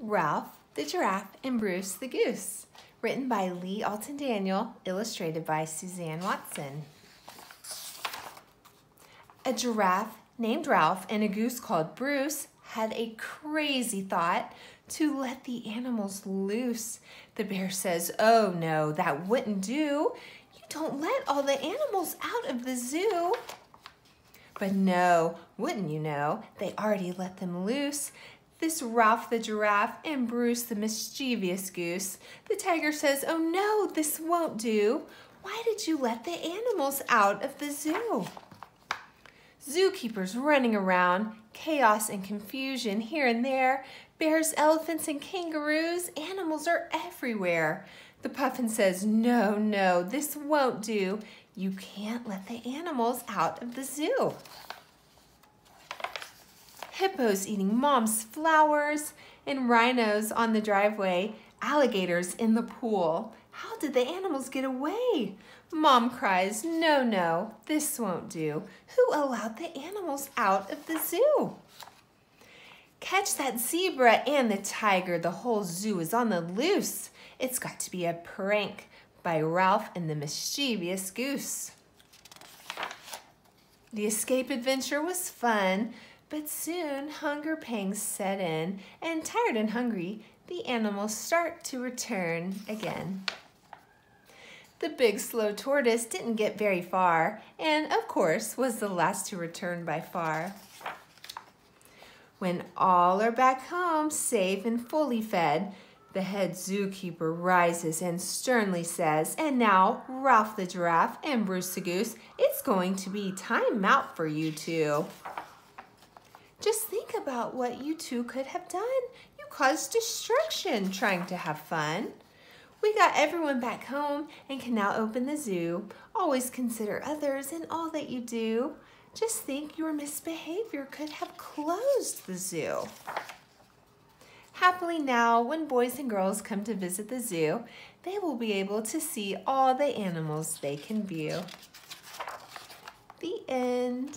Ralph the Giraffe and Bruce the Goose, written by Lee Alton Daniel, illustrated by Suzanne Watson. A giraffe named Ralph and a goose called Bruce had a crazy thought to let the animals loose. The bear says, Oh no, that wouldn't do. You don't let all the animals out of the zoo. But no, wouldn't you know, they already let them loose. This Ralph the giraffe and Bruce the mischievous goose. The tiger says, oh no, this won't do. Why did you let the animals out of the zoo? Zookeepers running around, chaos and confusion here and there, bears, elephants, and kangaroos, animals are everywhere. The puffin says, no, no, this won't do. You can't let the animals out of the zoo. Hippos eating mom's flowers and rhinos on the driveway, alligators in the pool. How did the animals get away? Mom cries, no, no, this won't do. Who allowed the animals out of the zoo? Catch that zebra and the tiger. The whole zoo is on the loose. It's got to be a prank by Ralph and the Mischievous Goose. The escape adventure was fun, but soon hunger pangs set in, and tired and hungry, the animals start to return again. The big slow tortoise didn't get very far, and of course was the last to return by far. When all are back home, safe and fully fed, the head zookeeper rises and sternly says, And now, Ralph the giraffe and Bruce the goose, it's going to be time out for you two. About what you two could have done. You caused destruction trying to have fun. We got everyone back home and can now open the zoo. Always consider others in all that you do. Just think your misbehavior could have closed the zoo. Happily now, when boys and girls come to visit the zoo, they will be able to see all the animals they can view. The end.